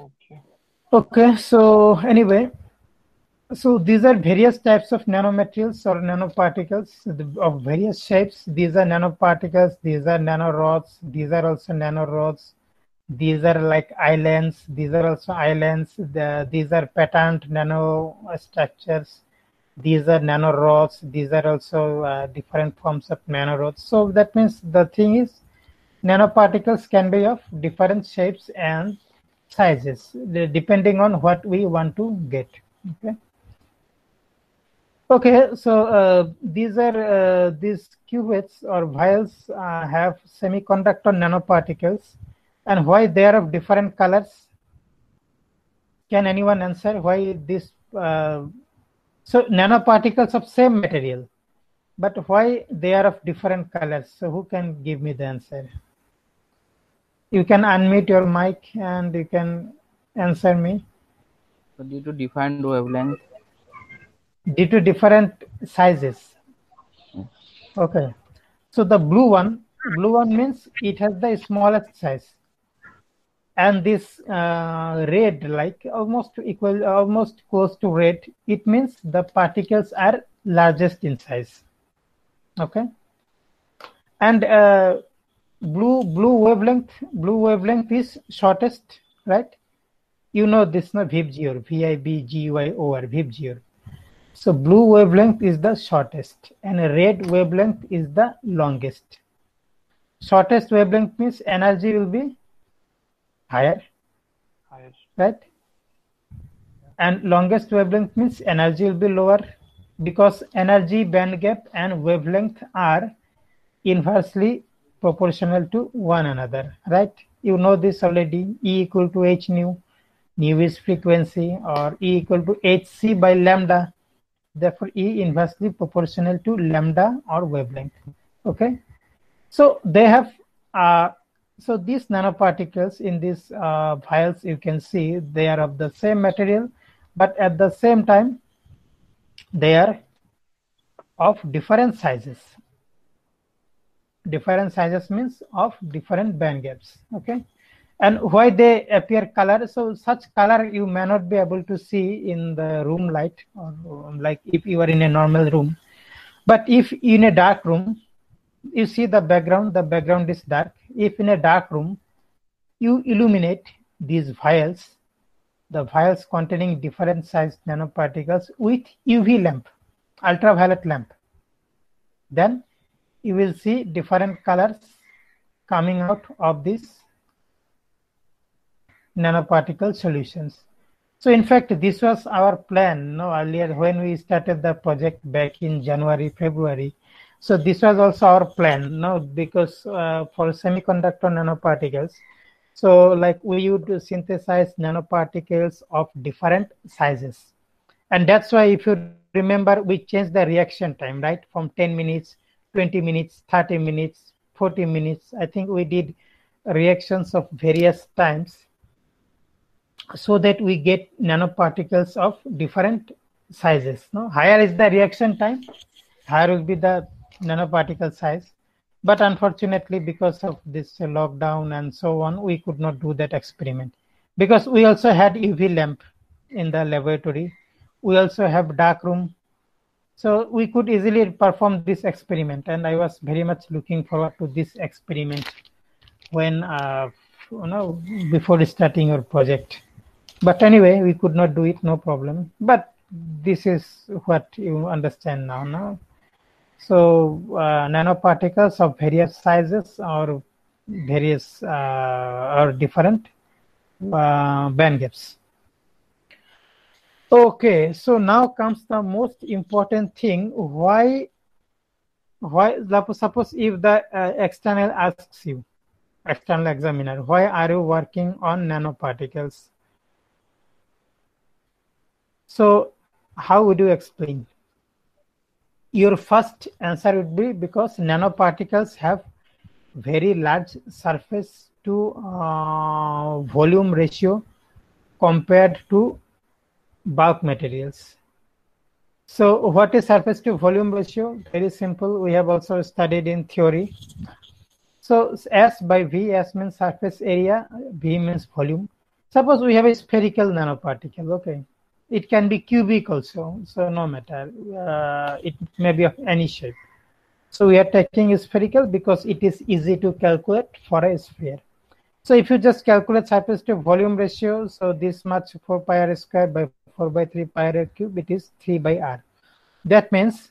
Okay. Okay, so anyway, so these are various types of nanomaterials or nanoparticles of various shapes. These are nanoparticles, these are nanorods, these are also nanorods. These are like islands, these are also islands. The, these are patterned nanostructures. These are nanorods. These are also uh, different forms of nanorods. So that means the thing is nanoparticles can be of different shapes and sizes depending on what we want to get. Okay. Okay, so uh, these are uh, these cuvettes or vials uh, have semiconductor nanoparticles, and why they are of different colors? Can anyone answer why this? Uh, so nanoparticles of same material, but why they are of different colors? So who can give me the answer? You can unmute your mic and you can answer me. So due to different wavelength due to different sizes. Okay. So the blue one, blue one means it has the smallest size. And this uh, red, like almost equal, almost close to red, it means the particles are largest in size. Okay. And uh, blue blue wavelength, blue wavelength is shortest, right? You know this, no VIBGYOR, V-I-B-G-Y-O-R, VIBGYOR. So blue wavelength is the shortest and red wavelength is the longest. Shortest wavelength means energy will be higher, Higher. right? And longest wavelength means energy will be lower because energy band gap and wavelength are inversely proportional to one another, right? You know this already, E equal to h nu, nu is frequency or E equal to hc by lambda therefore E inversely proportional to lambda or wavelength. Okay, so they have uh, so these nanoparticles in these uh, vials you can see they are of the same material, but at the same time they are of different sizes. Different sizes means of different band gaps. Okay? And why they appear color? So such color you may not be able to see in the room light or um, like if you are in a normal room. But if in a dark room you see the background the background is dark. If in a dark room you illuminate these vials the vials containing different sized nanoparticles with uv lamp ultraviolet lamp. Then you will see different colors coming out of this nanoparticle solutions. So in fact, this was our plan no, earlier when we started the project back in January, February. So this was also our plan no, because uh, for semiconductor nanoparticles, so like we would synthesize nanoparticles of different sizes. And that's why if you remember, we changed the reaction time, right? From 10 minutes, 20 minutes, 30 minutes, 40 minutes. I think we did reactions of various times so that we get nanoparticles of different sizes. No, higher is the reaction time, higher will be the nanoparticle size. But unfortunately, because of this lockdown and so on, we could not do that experiment because we also had UV lamp in the laboratory. We also have dark room. So we could easily perform this experiment. And I was very much looking forward to this experiment when, uh, you know, before starting your project. But anyway we could not do it no problem. But this is what you understand now now so uh, nanoparticles of various sizes or various uh, or different uh, band gaps okay so now comes the most important thing why why suppose if the uh, external asks you external examiner why are you working on nanoparticles so how would you explain? Your first answer would be because nanoparticles have very large surface to uh, volume ratio compared to bulk materials. So what is surface to volume ratio? Very simple. We have also studied in theory. So S by V, S means surface area, V means volume. Suppose we have a spherical nanoparticle, okay. It can be cubic also, so no matter. Uh, it may be of any shape. So we are taking spherical because it is easy to calculate for a sphere. So if you just calculate surface to volume ratio, so this much 4 pi r square by 4 by 3 pi r cube, it is 3 by r. That means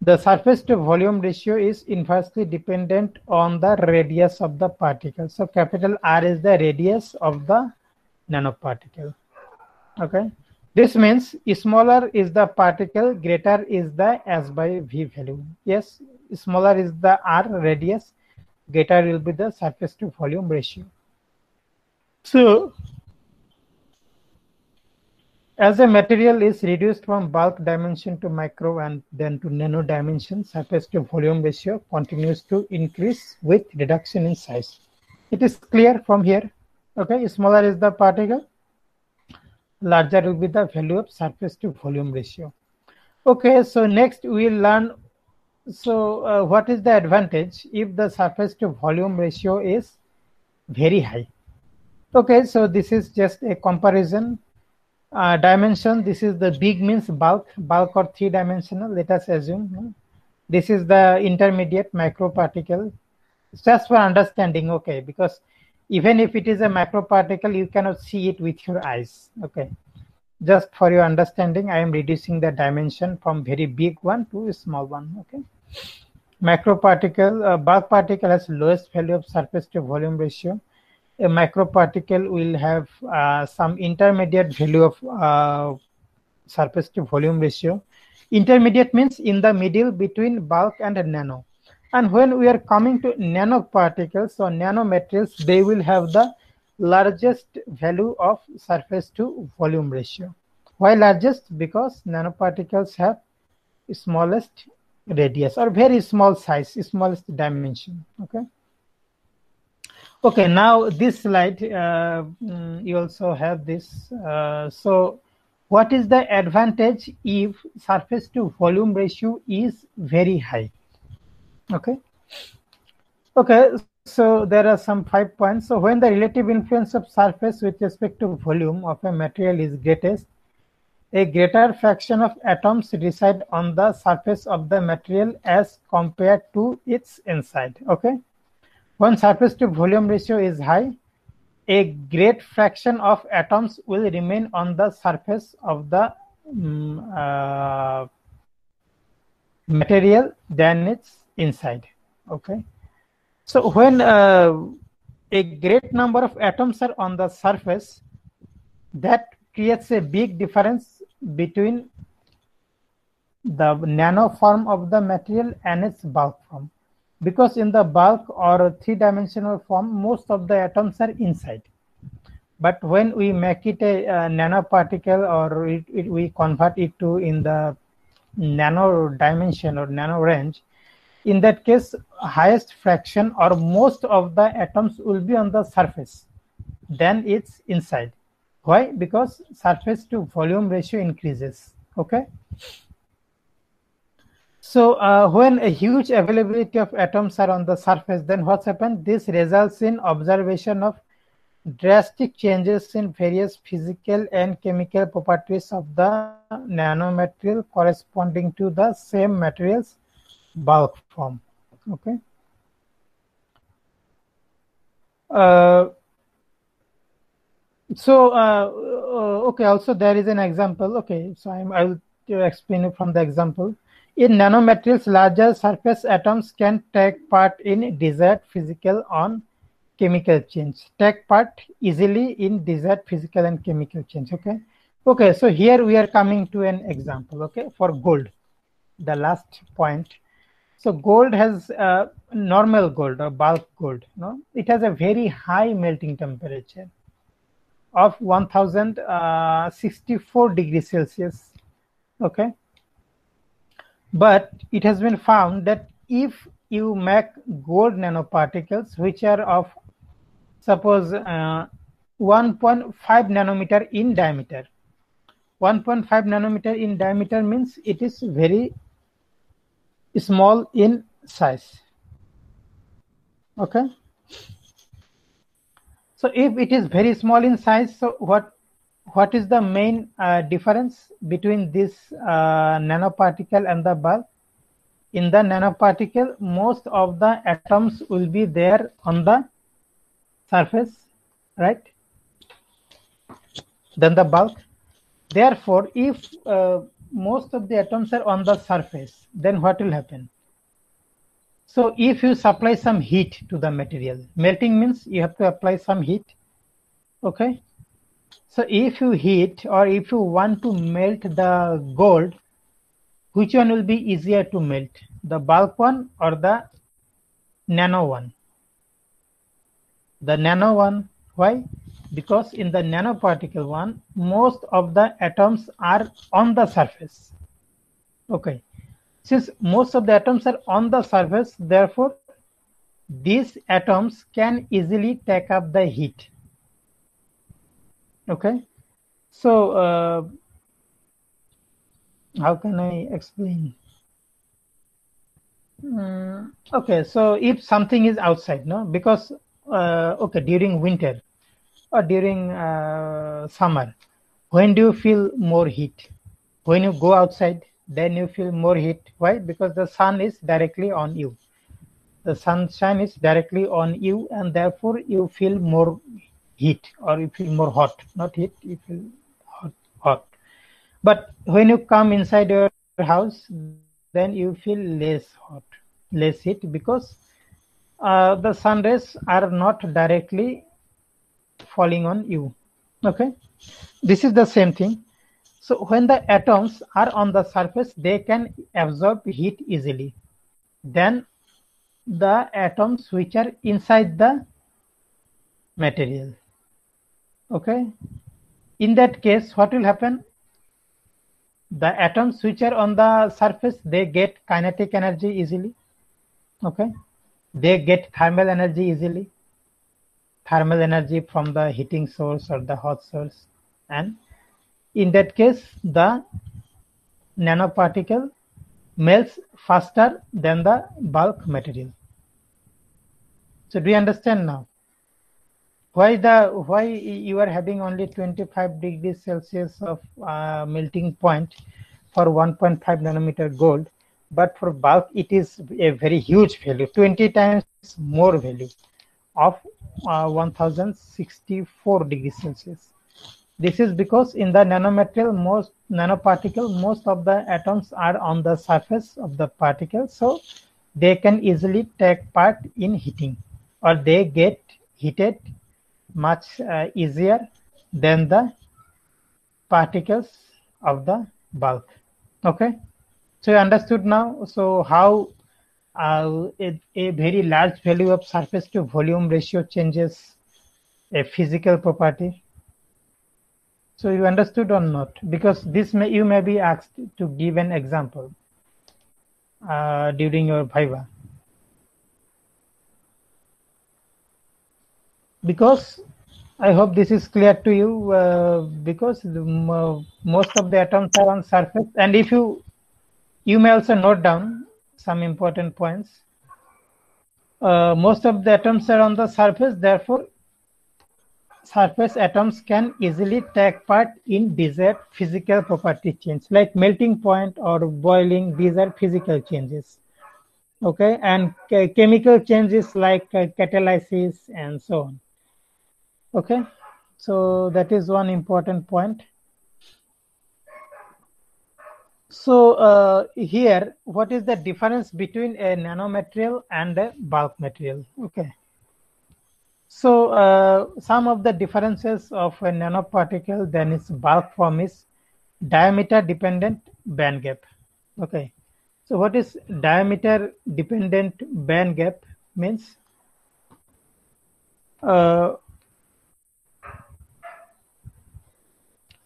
the surface to volume ratio is inversely dependent on the radius of the particle. So capital R is the radius of the nanoparticle. Okay. This means smaller is the particle, greater is the S by V value. Yes, smaller is the R radius, greater will be the surface to volume ratio. So, as a material is reduced from bulk dimension to micro and then to nano dimension, surface to volume ratio continues to increase with reduction in size. It is clear from here. Okay, smaller is the particle, larger will be the value of surface to volume ratio. Okay, so next we will learn so uh, what is the advantage if the surface to volume ratio is very high? Okay, so this is just a comparison dimension. This is the big means bulk, bulk or three dimensional. Let us assume this is the intermediate microparticle. Just for understanding, okay, because even if it is a microparticle, you cannot see it with your eyes. Okay, just for your understanding, I am reducing the dimension from very big one to small one. Okay, macroparticle, uh, bulk particle has lowest value of surface to volume ratio a microparticle will have uh, some intermediate value of uh, surface to volume ratio. Intermediate means in the middle between bulk and nano. And when we are coming to nanoparticles or nanomaterials, they will have the largest value of surface to volume ratio. Why largest? Because nanoparticles have smallest radius or very small size, smallest dimension. Okay. Okay, now this slide, uh, mm, you also have this. Uh, so what is the advantage if surface to volume ratio is very high? Okay. Okay, so there are some five points. So when the relative influence of surface with respect to volume of a material is greatest, a greater fraction of atoms reside on the surface of the material as compared to its inside. Okay when surface to volume ratio is high, a great fraction of atoms will remain on the surface of the um, uh, material than its inside. Okay. So when uh, a great number of atoms are on the surface, that creates a big difference between the nano form of the material and its bulk form because in the bulk or three-dimensional form, most of the atoms are inside. But when we make it a, a nanoparticle or it, it, we convert it to in the nano dimension or nano range, in that case, highest fraction or most of the atoms will be on the surface, then it's inside. Why? Because surface to volume ratio increases. Okay. So uh, when a huge availability of atoms are on the surface, then what's happened? This results in observation of drastic changes in various physical and chemical properties of the nanomaterial corresponding to the same material's bulk form. Okay. Uh, so uh, uh okay, also there is an example. Okay, so I'm, I will explain it from the example. In nanomaterials, larger surface atoms can take part in desired physical on chemical change. Take part easily in desired physical and chemical change. Okay. Okay. So here we are coming to an example. Okay. For gold, the last point. So gold has uh, normal gold or bulk gold. No, it has a very high melting temperature of 1064 uh, degrees Celsius. Okay but it has been found that if you make gold nanoparticles which are of suppose uh, 1.5 nanometer in diameter. 1.5 nanometer in diameter means it is very small in size. Okay? So if it is very small in size, so what what is the main uh, difference between this uh, nanoparticle and the bulk? In the nanoparticle, most of the atoms will be there on the surface, right? Then the bulk. Therefore, if uh, most of the atoms are on the surface, then what will happen? So if you supply some heat to the material, melting means you have to apply some heat. Okay. So if you heat or if you want to melt the gold, which one will be easier to melt? The bulk one or the nano one? The nano one. Why? Because in the nanoparticle one, most of the atoms are on the surface. Okay. Since most of the atoms are on the surface, therefore, these atoms can easily take up the heat. Okay. So, uh, how can I explain? Mm, okay, so if something is outside, no, because uh, okay, during winter or during uh, summer, when do you feel more heat? When you go outside, then you feel more heat. Why? Because the sun is directly on you. The sunshine is directly on you, and therefore you feel more heat or you feel more hot. Not heat, you feel hot. hot. But when you come inside your house, then you feel less hot, less heat because uh, the sun rays are not directly falling on you. Okay, this is the same thing. So when the atoms are on the surface, they can absorb heat easily. Then the atoms which are inside the material. Okay. In that case, what will happen? The atoms which are on the surface, they get kinetic energy easily. Okay. They get thermal energy easily. Thermal energy from the heating source or the hot source. And in that case, the nanoparticle melts faster than the bulk material. So do you understand now? Why the why you are having only 25 degrees Celsius of uh, melting point for 1.5 nanometer gold, but for bulk it is a very huge value, 20 times more value of uh, 1064 degrees Celsius. This is because in the nanomaterial, most nanoparticle, most of the atoms are on the surface of the particle, so they can easily take part in heating, or they get heated much uh, easier than the particles of the bulk. Okay, so you understood now. So how uh, a, a very large value of surface to volume ratio changes a physical property so you understood or not? Because this may you may be asked to give an example uh, during your viva. Because I hope this is clear to you. Uh, because the, uh, most of the atoms are on surface, and if you you may also note down some important points. Uh, most of the atoms are on the surface, therefore surface atoms can easily take part in desired physical property change like melting point or boiling these are physical changes okay and chemical changes like uh, catalysis and so on okay so that is one important point so uh, here what is the difference between a nanomaterial and a bulk material okay so uh, some of the differences of a nanoparticle than its bulk form is diameter dependent band gap. Okay. So what is diameter dependent band gap means? Uh,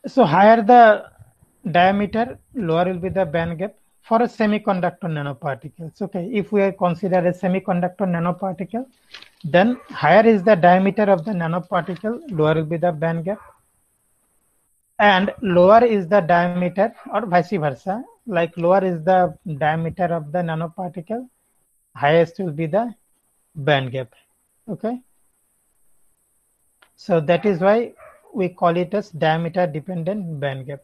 so higher the diameter, lower will be the band gap for a semiconductor nanoparticles. Okay, if we consider a semiconductor nanoparticle, then higher is the diameter of the nanoparticle, lower will be the band gap. And lower is the diameter or vice versa, like lower is the diameter of the nanoparticle, highest will be the band gap. Okay. So that is why we call it as diameter dependent band gap.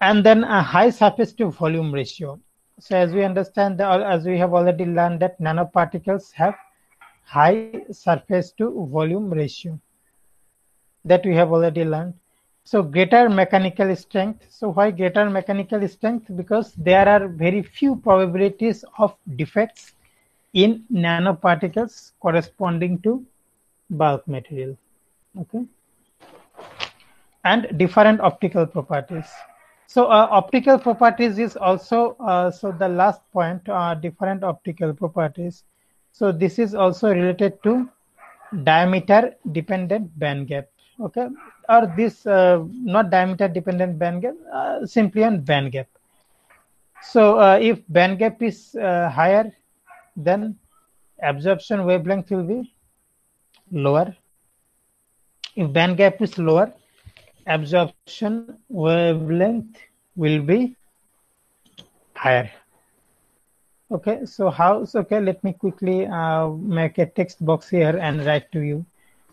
And then a high surface to volume ratio. So as we understand, as we have already learned that nanoparticles have high surface to volume ratio that we have already learned. So greater mechanical strength. So why greater mechanical strength? Because there are very few probabilities of defects in nanoparticles corresponding to bulk material. Okay. And different optical properties. So uh, optical properties is also, uh, so the last point, uh, different optical properties. So this is also related to diameter dependent band gap. Okay. Or this uh, not diameter dependent band gap, uh, simply on band gap. So uh, if band gap is higher, then absorption wavelength will be lower. If band gap is lower, absorption wavelength will be higher. Okay, so how, so okay, let me quickly uh, make a text box here and write to you.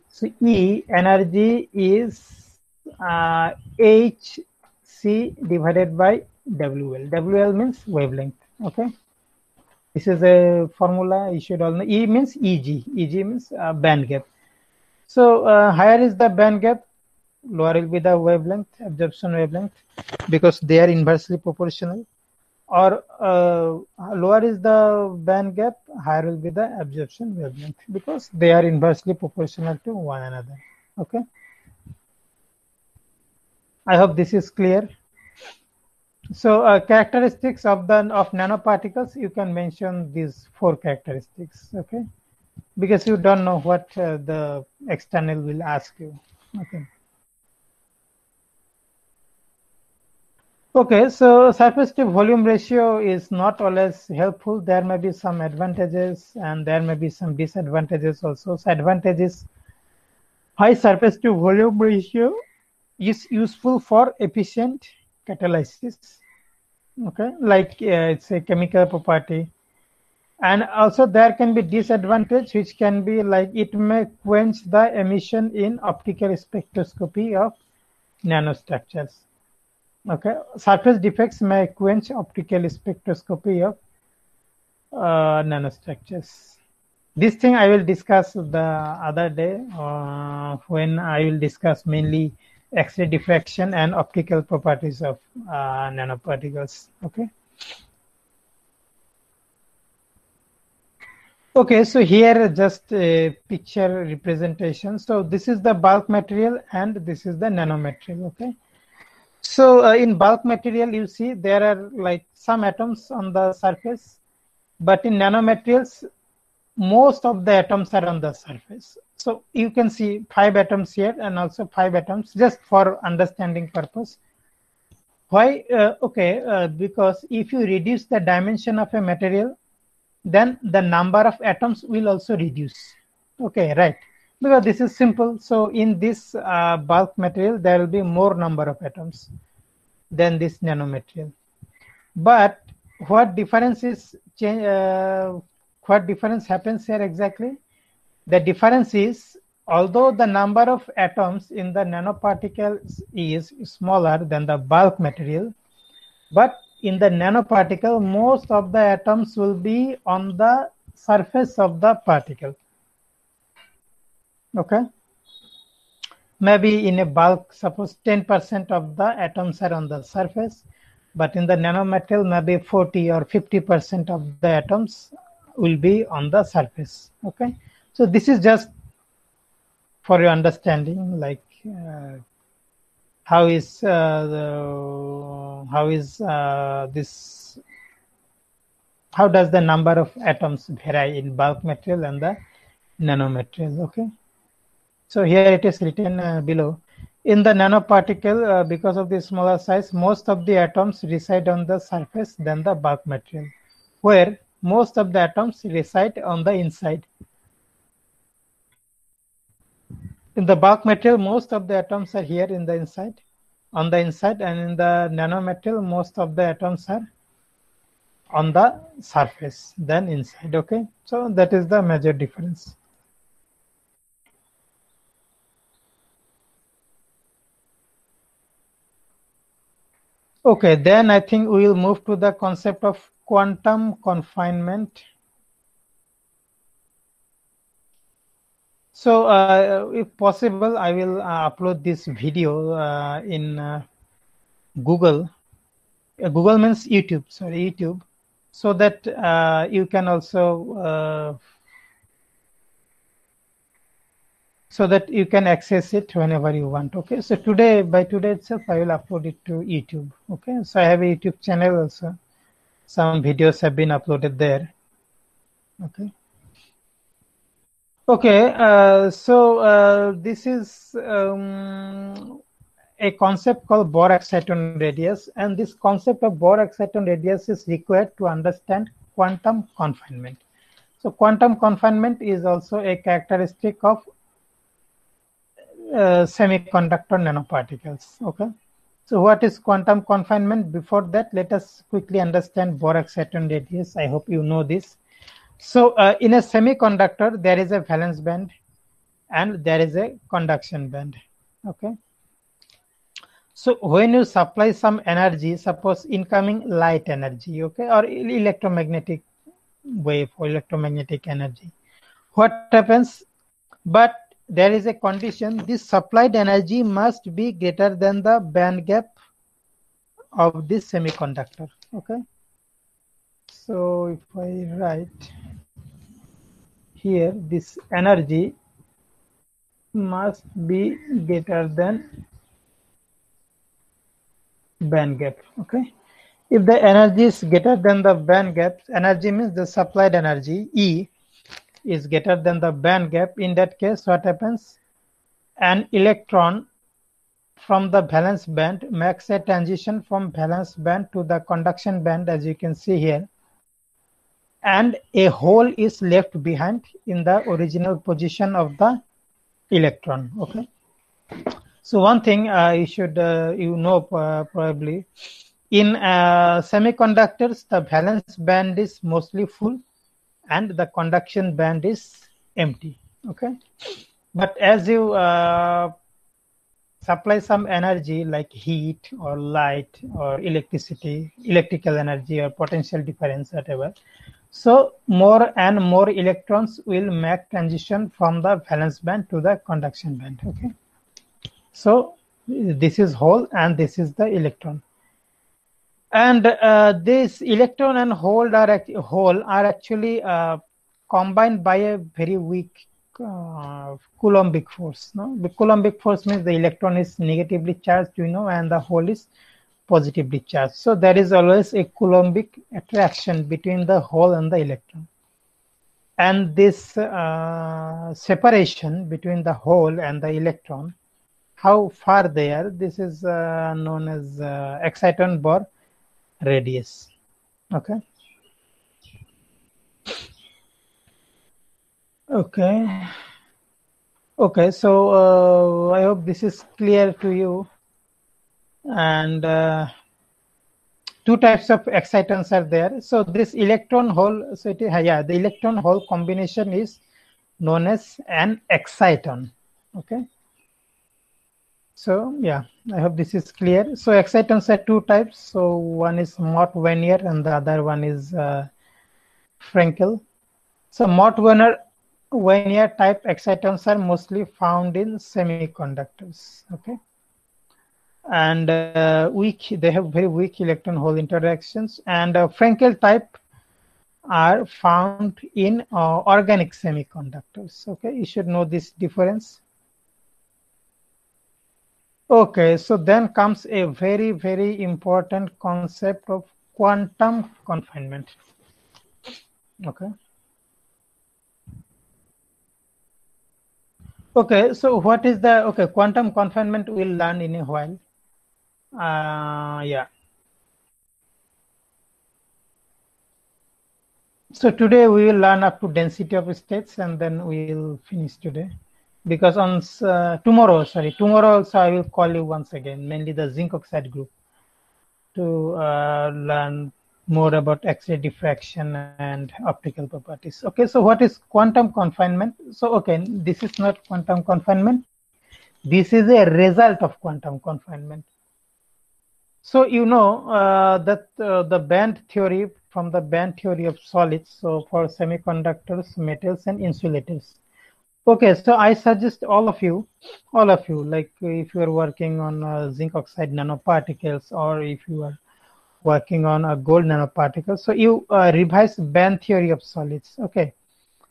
So E energy is uh, HC divided by WL. WL means wavelength, okay. This is a formula you should all know. E means EG, EG means uh, band gap. So uh, higher is the band gap, lower will be the wavelength, absorption wavelength, because they are inversely proportional. Or uh, lower is the band gap, higher will be the absorption wavelength, because they are inversely proportional to one another. Okay. I hope this is clear. So uh, characteristics of the of nanoparticles, you can mention these four characteristics. Okay because you don't know what uh, the external will ask you. Okay. Okay, so surface to volume ratio is not always helpful. There may be some advantages and there may be some disadvantages also. So advantages, high surface to volume ratio is useful for efficient catalysis. Okay, like uh, it's a chemical property and also there can be disadvantage which can be like it may quench the emission in optical spectroscopy of nanostructures okay. Surface defects may quench optical spectroscopy of uh, nanostructures. This thing i will discuss the other day uh, when i will discuss mainly x-ray diffraction and optical properties of uh, nanoparticles. Okay. Okay, so here just a picture representation. So this is the bulk material and this is the nanomaterial, okay? So uh, in bulk material, you see there are like some atoms on the surface, but in nanomaterials, most of the atoms are on the surface. So you can see five atoms here and also five atoms just for understanding purpose. Why? Uh, okay, uh, because if you reduce the dimension of a material, then the number of atoms will also reduce. Okay, right. Because this is simple. So in this uh, bulk material, there will be more number of atoms than this nanomaterial. But what difference is change? Uh, what difference happens here exactly? The difference is although the number of atoms in the nanoparticles is smaller than the bulk material, but in the nanoparticle, most of the atoms will be on the surface of the particle. Okay. Maybe in a bulk, suppose 10% of the atoms are on the surface, but in the nanometal, maybe 40 or 50% of the atoms will be on the surface. Okay. So this is just for your understanding, like uh, how is uh, the, how is uh, this how does the number of atoms vary in bulk material and the nanomaterial okay so here it is written uh, below in the nanoparticle uh, because of the smaller size most of the atoms reside on the surface than the bulk material where most of the atoms reside on the inside in the bulk material, most of the atoms are here in the inside, on the inside, and in the nanomaterial, most of the atoms are on the surface, than inside. Okay, so that is the major difference. Okay, then I think we will move to the concept of quantum confinement. So, uh, if possible, I will uh, upload this video uh, in uh, Google. Uh, Google means YouTube, sorry, YouTube, so that uh, you can also so that you can access it whenever you want okay? So today by today itself i will upload it to youtube okay? So i have a youtube channel also. Some videos have been uploaded there okay? Okay uh, so uh, this is um, a concept called Bohr exciton radius and this concept of Bohr exciton radius is required to understand quantum confinement. So quantum confinement is also a characteristic of uh, semiconductor nanoparticles. Okay. So what is quantum confinement? Before that, let us quickly understand exciton radius. I hope you know this. So uh, in a semiconductor, there is a valence band and there is a conduction band. Okay. So when you supply some energy, suppose incoming light energy, okay, or electromagnetic wave or electromagnetic energy, what happens? But there is a condition this supplied energy must be greater than the band gap of this semiconductor okay? So if i write here this energy must be greater than band gap okay? If the energy is greater than the band gap energy means the supplied energy e is greater than the band gap, in that case, what happens? An electron from the valence band makes a transition from valence band to the conduction band, as you can see here. And a hole is left behind in the original position of the electron. Okay. So one thing uh, you should uh, you know uh, probably in uh, semiconductors the valence band is mostly full and the conduction band is empty okay? But as you uh, supply some energy like heat or light or electricity electrical energy or potential difference whatever so more and more electrons will make transition from the valence band to the conduction band okay? So this is hole and this is the electron and uh, this electron and hole are, hole are actually uh, combined by a very weak uh, coulombic force no? The coulombic force means the electron is negatively charged you know and the hole is positively charged. So there is always a coulombic attraction between the hole and the electron. And this uh, separation between the hole and the electron how far they are this is uh, known as uh, exciton bohr radius. Okay. Okay. Okay so uh, i hope this is clear to you. And uh, two types of excitons are there. So this electron hole so it, yeah the electron hole combination is known as an exciton. Okay so yeah, I hope this is clear. So excitons are two types. So one is Mott Wannier and the other one is uh, Frenkel. So Mott Wannier type excitons are mostly found in semiconductors. Okay. And uh, weak, they have very weak electron hole interactions. And uh, Frenkel type are found in uh, organic semiconductors. Okay, you should know this difference. Okay, so then comes a very, very important concept of quantum confinement. Okay. Okay, so what is the, okay, quantum confinement we'll learn in a while. Uh, yeah. So today we will learn up to density of states and then we'll finish today because on uh, tomorrow, sorry, tomorrow also I will call you once again, mainly the zinc oxide group, to uh, learn more about X-ray diffraction and optical properties. Okay, so what is quantum confinement? So, okay, this is not quantum confinement. This is a result of quantum confinement. So you know uh, that uh, the band theory from the band theory of solids. So for semiconductors, metals, and insulators. Okay, so I suggest all of you, all of you, like if you are working on uh, zinc oxide nanoparticles, or if you are working on a gold nanoparticle, so you uh, revise band theory of solids. Okay,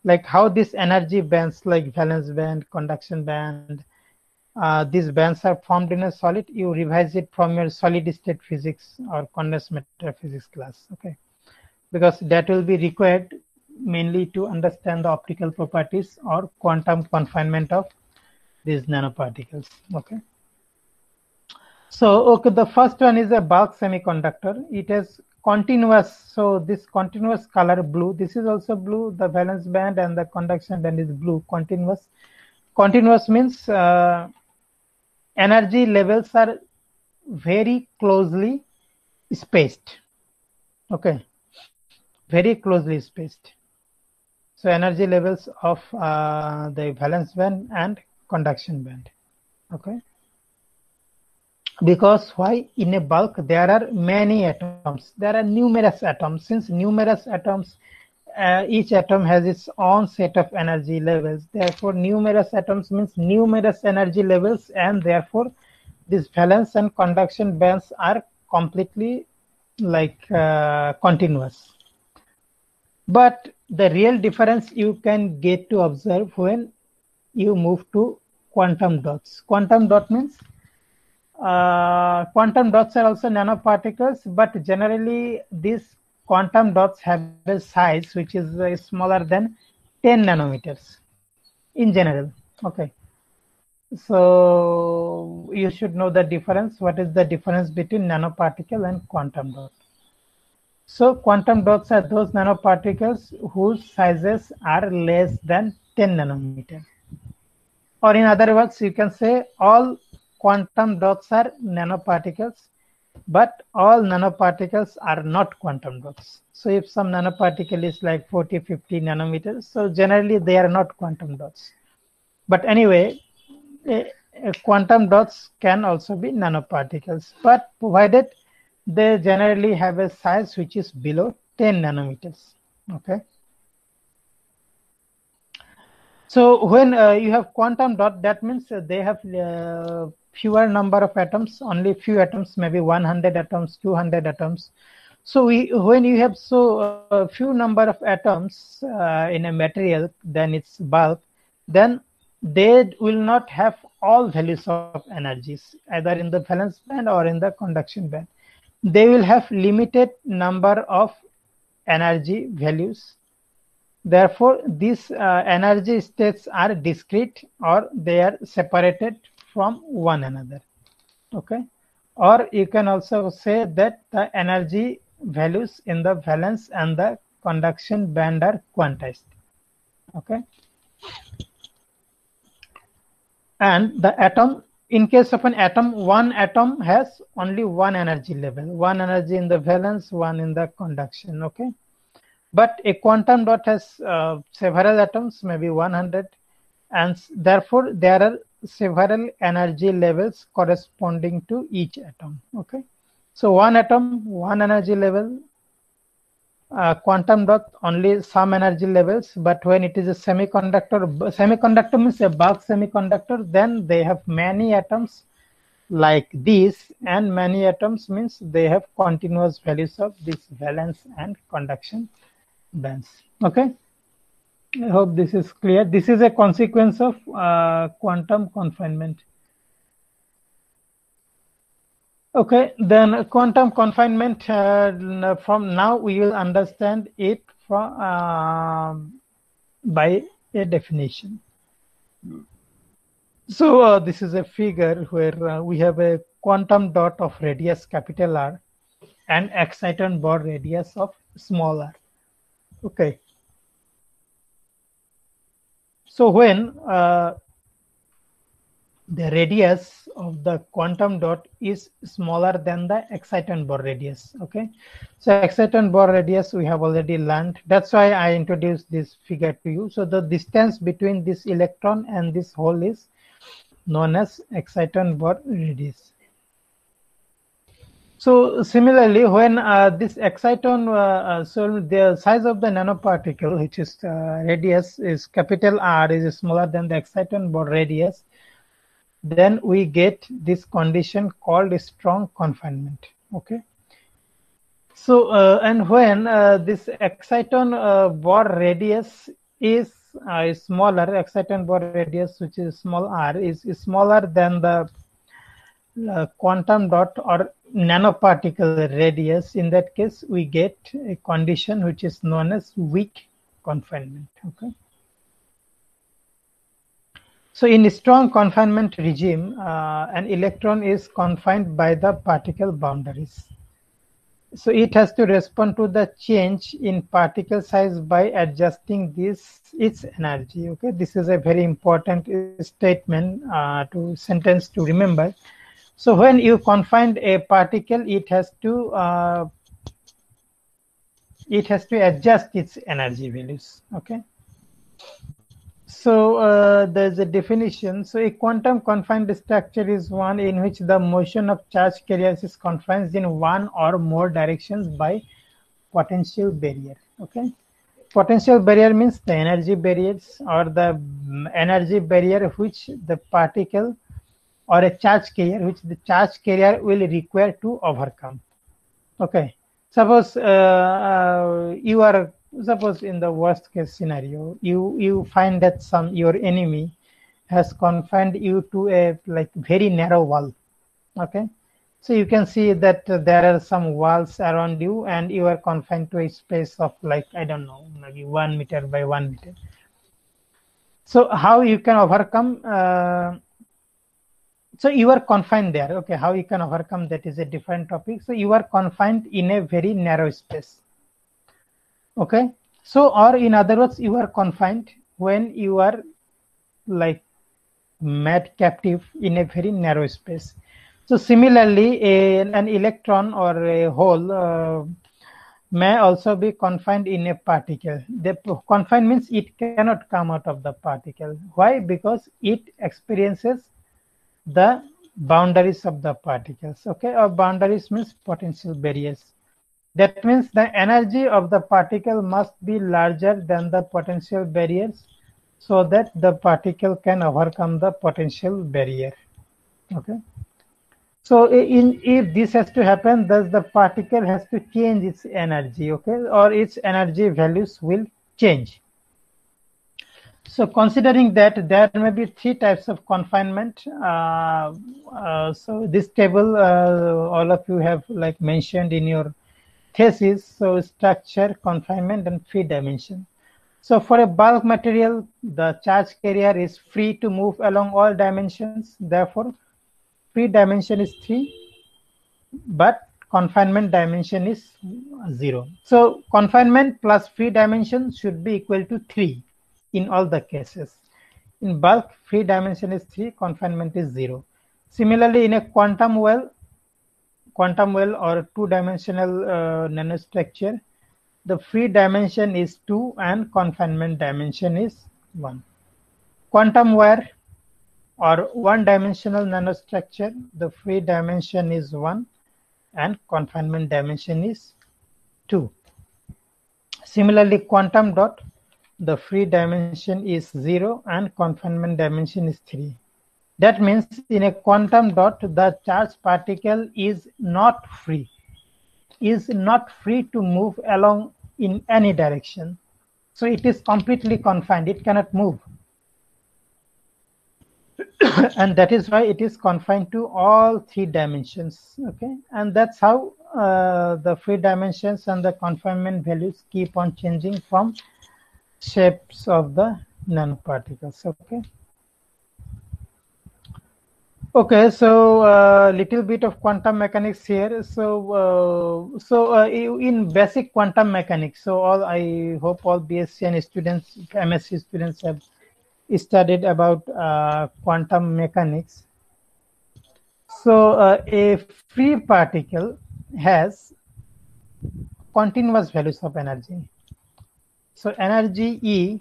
like how this energy bands, like valence band, conduction band, uh, these bands are formed in a solid, you revise it from your solid state physics or condensed matter physics class, okay? Because that will be required mainly to understand the optical properties or quantum confinement of these nanoparticles, okay? So, okay, the first one is a bulk semiconductor. It has continuous, so this continuous color blue, this is also blue, the valence band and the conduction band is blue, continuous. Continuous means uh, energy levels are very closely spaced. Okay, very closely spaced. So energy levels of uh, the valence band and conduction band. Okay. Because why in a bulk there are many atoms. There are numerous atoms. Since numerous atoms uh, each atom has its own set of energy levels. Therefore, numerous atoms means numerous energy levels, and therefore, these valence and conduction bands are completely like uh, continuous. But the real difference you can get to observe when you move to quantum dots. Quantum dot means uh, quantum dots are also nanoparticles, but generally these quantum dots have a size which is uh, smaller than 10 nanometers in general. Okay. So you should know the difference. What is the difference between nanoparticle and quantum dot? So quantum dots are those nanoparticles whose sizes are less than 10 nanometer. Or in other words, you can say all quantum dots are nanoparticles but all nanoparticles are not quantum dots. So if some nanoparticle is like 40, 50 nanometers, so generally they are not quantum dots. But anyway, quantum dots can also be nanoparticles, but provided they generally have a size which is below 10 nanometers. Okay. So when uh, you have quantum dot, that means uh, they have uh, fewer number of atoms, only few atoms, maybe 100 atoms, 200 atoms. So we, when you have so uh, few number of atoms uh, in a material, then its bulk, then they will not have all values of energies, either in the valence band or in the conduction band. They will have limited number of energy values. Therefore, these uh, energy states are discrete or they are separated from one another. Okay? Or you can also say that the energy values in the valence and the conduction band are quantized. Okay? And the atom in case of an atom one atom has only one energy level one energy in the valence one in the conduction okay but a quantum dot has uh, several atoms maybe 100 and therefore there are several energy levels corresponding to each atom. Okay, so one atom, one energy level. Uh, quantum dot only some energy levels, but when it is a semiconductor, semiconductor means a bulk semiconductor, then they have many atoms like this, and many atoms means they have continuous values of this valence and conduction bands. Okay. I hope this is clear. This is a consequence of uh, quantum confinement. Okay, then quantum confinement, uh, from now we will understand it from, uh, by a definition. So uh, this is a figure where uh, we have a quantum dot of radius capital R and exciton Bohr radius of small r. Okay, so when uh, the radius of the quantum dot is smaller than the exciton Bohr radius. Okay, so exciton Bohr radius we have already learned. That's why I introduced this figure to you. So the distance between this electron and this hole is known as exciton Bohr radius. So similarly, when uh, this exciton, uh, uh, so the size of the nanoparticle, which is uh, radius is capital R, is smaller than the exciton Bohr radius, then we get this condition called strong confinement. Okay. So uh, and when uh, this exciton Bohr radius is smaller, exciton Bohr radius, which is small r, is, is smaller than the uh, quantum dot or nanoparticle radius, in that case, we get a condition which is known as weak confinement. Okay. So in a strong confinement regime, uh, an electron is confined by the particle boundaries. So it has to respond to the change in particle size by adjusting this its energy. Okay, this is a very important statement uh, to sentence to remember so when you confine a particle, it has to uh, it has to adjust its energy values. Okay. So uh, there's a definition. So a quantum confined structure is one in which the motion of charge carriers is confined in one or more directions by potential barrier. Okay. Potential barrier means the energy barriers or the energy barrier which the particle or a charge carrier which the charge carrier will require to overcome okay suppose uh, uh, you are suppose in the worst case scenario you you find that some your enemy has confined you to a like very narrow wall okay? So you can see that there are some walls around you and you are confined to a space of like i don't know maybe one meter by one meter. So how you can overcome uh, so you are confined there okay? How you can overcome that is a different topic. So you are confined in a very narrow space okay? So or in other words you are confined when you are like mad captive in a very narrow space. So similarly a, an electron or a hole uh, may also be confined in a particle. The confined means it cannot come out of the particle. Why? Because it experiences the boundaries of the particles. Okay? Or boundaries means potential barriers that means the energy of the particle must be larger than the potential barriers so that the particle can overcome the potential barrier. Okay. So in if this has to happen thus the particle has to change its energy okay or its energy values will change. So considering that there may be three types of confinement. Uh, uh, so this table, uh, all of you have like mentioned in your thesis. So structure, confinement and free dimension. So for a bulk material, the charge carrier is free to move along all dimensions. Therefore, free dimension is three, but confinement dimension is zero. So confinement plus free dimension should be equal to three in all the cases. In bulk, free dimension is 3, confinement is 0. Similarly, in a quantum well, quantum well or two-dimensional uh, nanostructure, the free dimension is 2 and confinement dimension is 1. Quantum wire or one-dimensional nanostructure, the free dimension is 1 and confinement dimension is 2. Similarly, quantum dot the free dimension is 0 and confinement dimension is 3. That means in a quantum dot, the charge particle is not free, is not free to move along in any direction. So it is completely confined, it cannot move. and that is why it is confined to all three dimensions. Okay, and that's how uh, the free dimensions and the confinement values keep on changing from shapes of the nanoparticles okay okay so a uh, little bit of quantum mechanics here. So uh, so uh, in basic quantum mechanics so all i hope all bsc and students msc students have studied about uh, quantum mechanics. So uh, a free particle has continuous values of energy. So energy E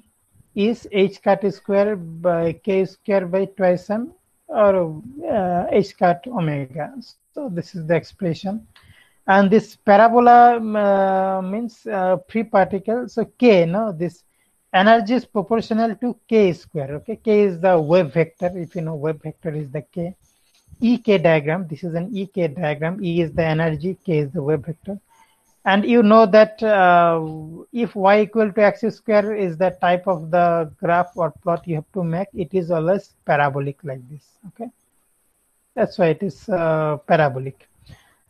is h cut square by k square by twice m or uh, h cut omega. So this is the expression. and this parabola uh, means uh, free particle. So k no this energy is proportional to k square okay? K is the wave vector. If you know wave vector is the k. Ek diagram this is an ek diagram. E is the energy k is the wave vector and you know that uh, if y equal to x square is the type of the graph or plot you have to make it is always parabolic like this okay? That's why it is uh, parabolic.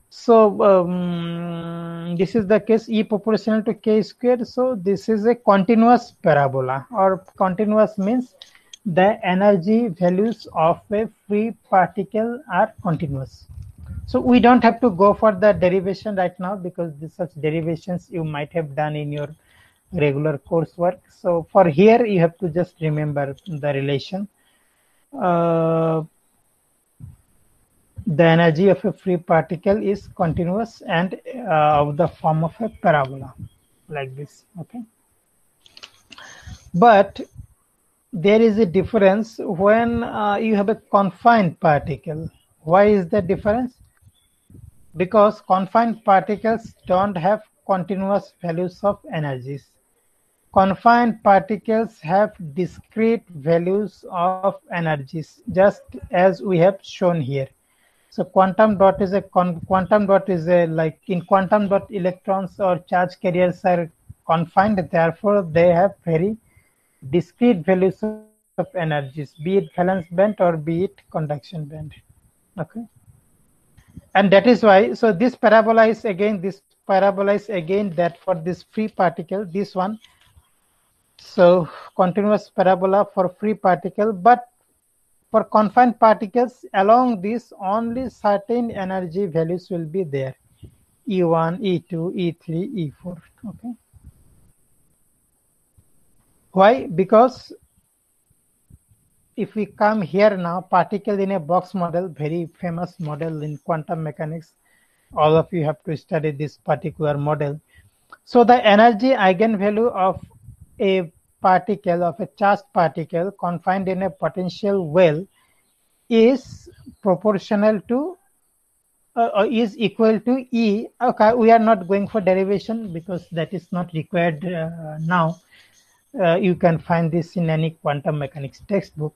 So um, this is the case e proportional to k square. So this is a continuous parabola or continuous means the energy values of a free particle are continuous so we don't have to go for the derivation right now because such derivations you might have done in your regular coursework. So for here, you have to just remember the relation. Uh, the energy of a free particle is continuous and uh, of the form of a parabola like this okay but there is a difference when uh, you have a confined particle why is the difference because confined particles don't have continuous values of energies. Confined particles have discrete values of energies, just as we have shown here. So quantum dot is a quantum dot is a like in quantum dot electrons or charge carriers are confined, therefore they have very discrete values of energies, be it valence band or be it conduction band. Okay and that is why so this parabola is again this parabola is again that for this free particle this one. So continuous parabola for free particle but for confined particles along this only certain energy values will be there. E1 e2 e3 e4 okay? Why? Because if we come here now, particle in a box model, very famous model in quantum mechanics. All of you have to study this particular model. So the energy eigenvalue of a particle, of a charged particle confined in a potential well is proportional to uh, is equal to E. Okay, we are not going for derivation because that is not required uh, now. Uh, you can find this in any quantum mechanics textbook.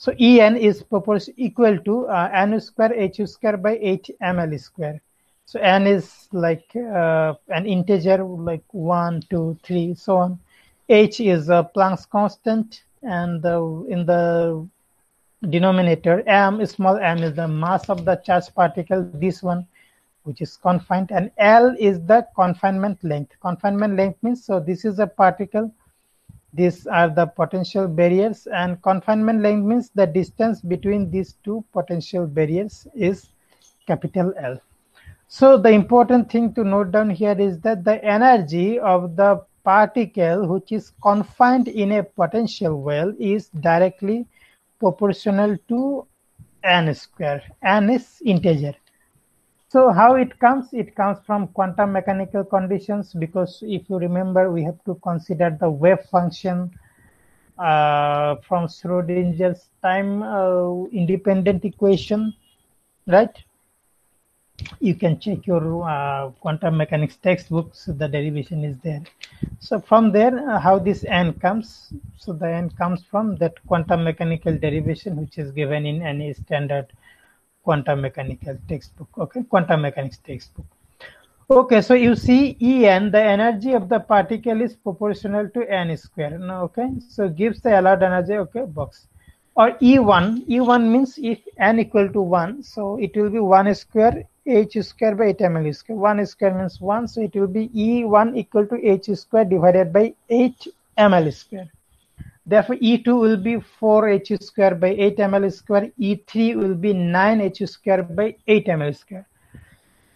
So En is proportional equal to uh, n square h square by h ml square. So n is like uh, an integer like 1, 2, 3, so on. h is a Planck's constant and in the denominator m small m is the mass of the charged particle this one which is confined and l is the confinement length confinement length means so this is a particle these are the potential barriers and confinement length means the distance between these two potential barriers is capital L. So the important thing to note down here is that the energy of the particle which is confined in a potential well is directly proportional to n square. n is integer. So how it comes? It comes from quantum mechanical conditions because if you remember, we have to consider the wave function uh, from Schrodinger's time uh, independent equation, right? You can check your uh, quantum mechanics textbooks, the derivation is there. So from there, uh, how this n comes? So the n comes from that quantum mechanical derivation, which is given in any standard quantum mechanical textbook okay? Quantum mechanics textbook. Okay so you see en the energy of the particle is proportional to n square no, okay? So gives the allowed energy okay box. Or e1 e1 means if n equal to 1 so it will be 1 square h square by 8 ml square. 1 square means 1 so it will be e1 equal to h square divided by 8 ml square Therefore, E2 will be 4h square by 8 ml square. E3 will be 9h square by 8 ml square.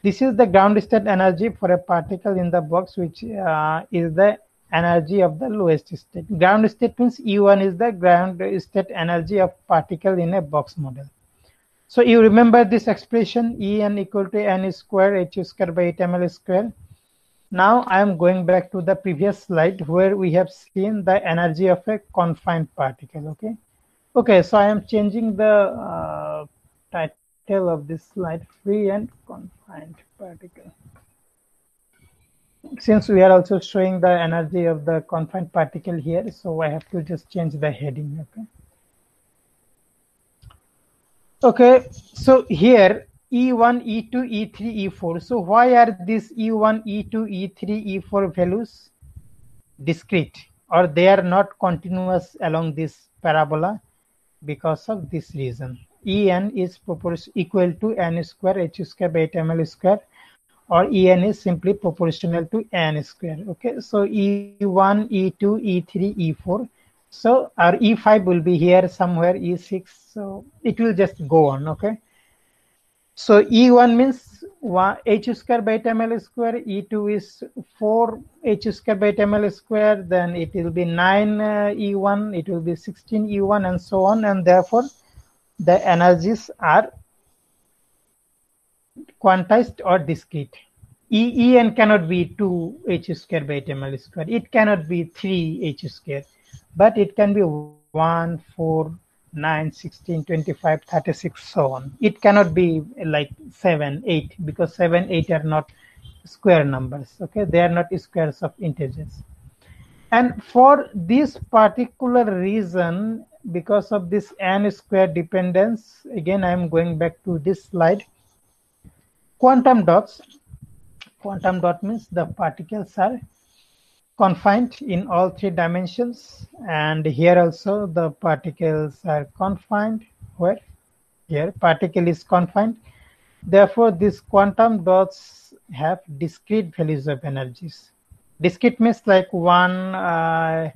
This is the ground state energy for a particle in the box, which uh, is the energy of the lowest state. Ground state means E1 is the ground state energy of particle in a box model. So you remember this expression En equal to n square h square by 8 ml square. Now I am going back to the previous slide where we have seen the energy of a confined particle. Okay. Okay. So I am changing the uh, title of this slide free and confined particle. since we are also showing the energy of the confined particle here, so I have to just change the heading. Okay. Okay, so here E1, E2, E3, E4. So why are these E1, E2, E3, E4 values discrete or they are not continuous along this parabola because of this reason. En is equal to n square h square by 8 ml square or En is simply proportional to n square. Okay, so E1, E2, E3, E4. So our E5 will be here somewhere, E6. So it will just go on. Okay. So E1 means one, h square by 8 ml square, E2 is 4 h square by 8 ml square, then it will be 9 uh, E1, it will be 16 E1 and so on. And therefore the energies are quantized or discrete. E, En cannot be 2 h square by 8 ml square. It cannot be 3 h square, but it can be 1, 4, 9, 16, 25, 36, so on. It cannot be like 7, 8 because 7, 8 are not square numbers. Okay, they are not squares of integers. And for this particular reason, because of this n square dependence, again, I am going back to this slide. Quantum dots, quantum dot means the particles are confined in all three dimensions and here also the particles are confined. Where? Here particle is confined. Therefore these quantum dots have discrete values of energies. Discrete means like one uh,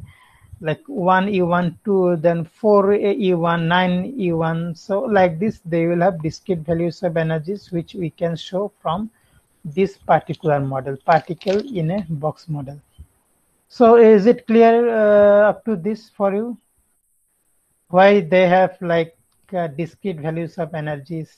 like 1 e1 2 then 4 e1 9 e1 so like this they will have discrete values of energies which we can show from this particular model particle in a box model so is it clear uh, up to this for you? Why they have like uh, discrete values of energies?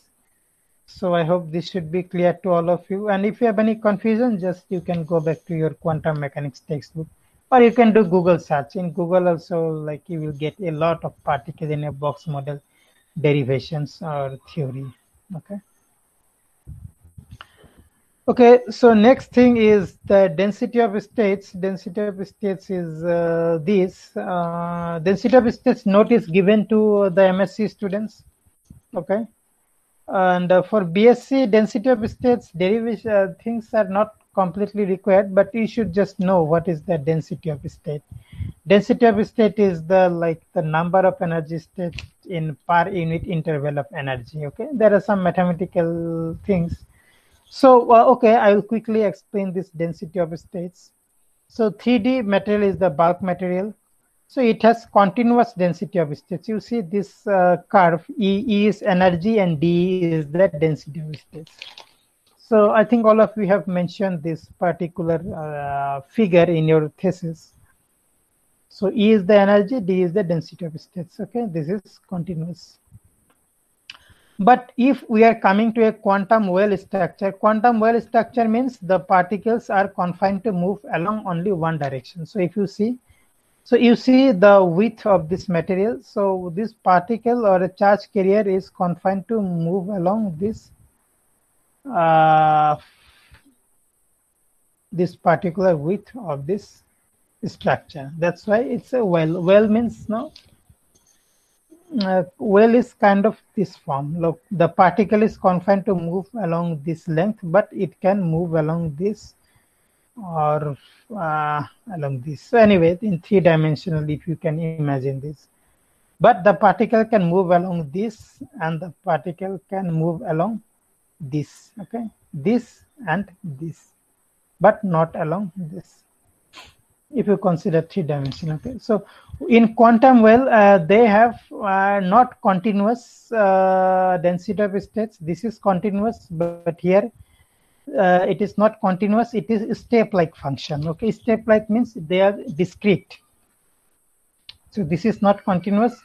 So I hope this should be clear to all of you. And if you have any confusion, just you can go back to your quantum mechanics textbook or you can do Google search. In Google also, like you will get a lot of particle in a box model derivations or theory. Okay. Okay, so next thing is the density of states. Density of states is uh, this. Uh, density of states note is given to the MSc students. Okay, and uh, for BSc, density of states derivation uh, things are not completely required, but you should just know what is the density of state. Density of state is the like the number of energy states in per unit interval of energy. Okay, there are some mathematical things so, uh, okay, I will quickly explain this density of states. So 3D material is the bulk material. So it has continuous density of states. You see this uh, curve, E, e is energy and D is the density of states. So I think all of you have mentioned this particular uh, figure in your thesis. So E is the energy, D is the density of states. Okay, this is continuous. But if we are coming to a quantum well structure, quantum well structure means the particles are confined to move along only one direction. So if you see, so you see the width of this material. So this particle or a charge carrier is confined to move along this uh, this particular width of this structure. That's why it's a well. Well means no uh, well is kind of this form. Look, the particle is confined to move along this length, but it can move along this or uh, along this. So anyway, in three dimensional, if you can imagine this. But the particle can move along this and the particle can move along this, okay? This and this, but not along this if you consider three dimension okay. So in quantum well uh, they have uh, not continuous uh, density of states. This is continuous but here uh, it is not continuous. It is step like function okay. Step like means they are discrete. So this is not continuous.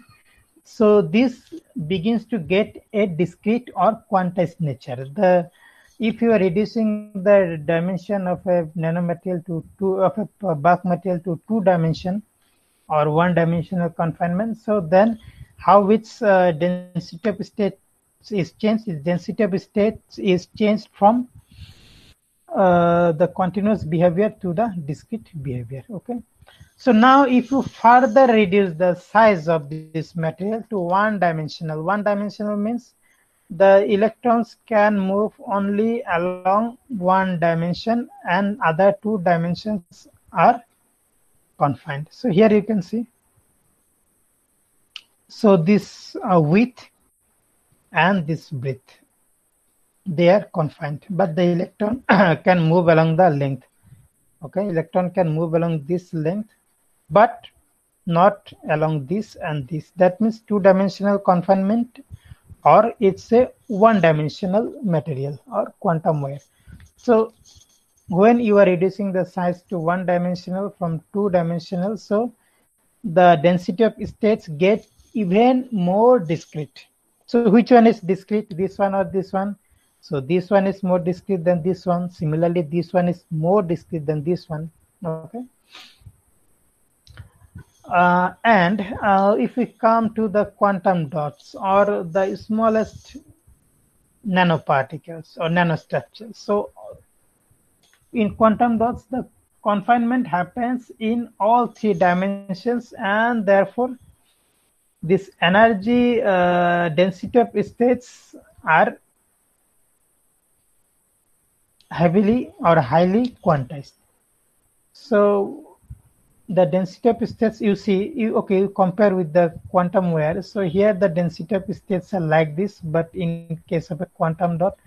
So this begins to get a discrete or quantized nature. The if you are reducing the dimension of a nanomaterial to two of a bulk material to two dimension or one dimensional confinement so then how its uh, density of state is changed? Its density of state is changed from uh, the continuous behavior to the discrete behavior okay? So now if you further reduce the size of this material to one dimensional one dimensional means the electrons can move only along one dimension and other two dimensions are confined. So here you can see. So this uh, width and this breadth they are confined. But the electron can move along the length. Okay electron can move along this length but not along this and this. That means two dimensional confinement or it's a one dimensional material or quantum wire so when you are reducing the size to one dimensional from two dimensional so the density of states get even more discrete so which one is discrete this one or this one so this one is more discrete than this one. Similarly, this one is more discrete than this one. Okay. Uh, and uh, if we come to the quantum dots or the smallest nanoparticles or nanostructures. So in quantum dots, the confinement happens in all three dimensions and therefore this energy uh, density of states are heavily or highly quantized. So the density of states you see, you, okay, you compare with the quantum wire. So here the density of states are like this, but in case of a quantum dot,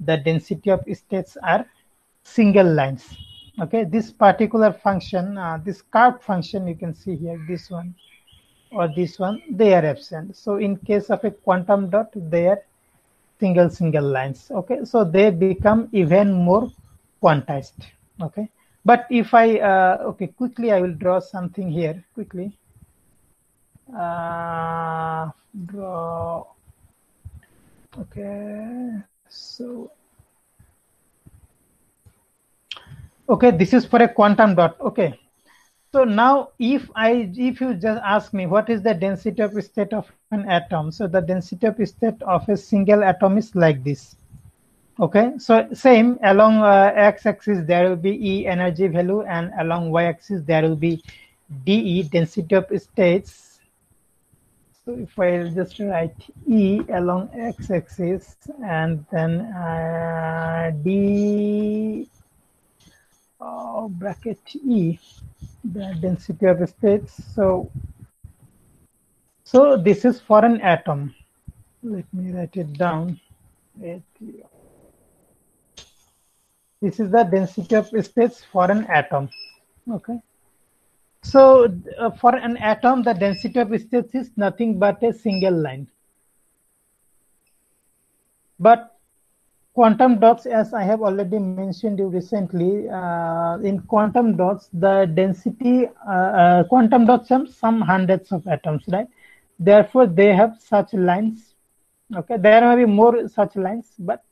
the density of states are single lines. Okay, this particular function, uh, this curved function you can see here, this one or this one, they are absent. So in case of a quantum dot, they are single single lines okay so they become even more quantized okay but if i uh, okay quickly i will draw something here quickly. Uh, draw okay so okay this is for a quantum dot okay. So now if I if you just ask me what is the density of state of an atom, so the density of state of a single atom is like this. Okay, so same along uh, x-axis there will be E energy value and along y-axis there will be dE density of states. So if I just write E along x-axis and then uh, d uh, bracket E the density of states. So, so this is for an atom. Let me write it down. This is the density of states for an atom. Okay. So uh, for an atom, the density of states is nothing but a single line. But quantum dots as i have already mentioned you recently uh, in quantum dots the density uh, uh, quantum dots have some hundreds of atoms right therefore they have such lines okay there may be more such lines but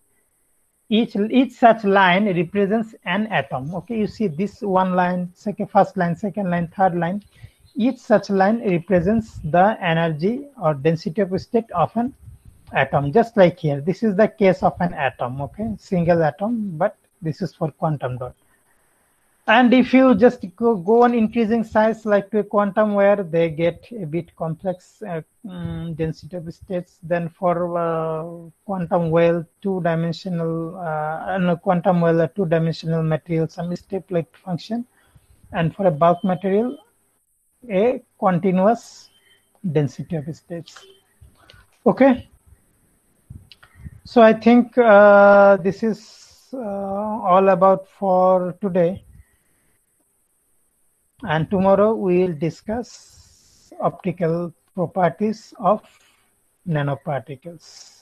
each each such line represents an atom. Okay you see this one line second first line second line third line. Each such line represents the energy or density of state of an atom. Just like here this is the case of an atom okay? Single atom but this is for quantum dot and if you just go, go on increasing size like to a quantum wire they get a bit complex uh, um, density of states. Then for uh, quantum well two dimensional uh, no, quantum well a two dimensional material some step like function. And for a bulk material a continuous density of states. Okay? So I think uh, this is uh, all about for today. And tomorrow we will discuss optical properties of nanoparticles.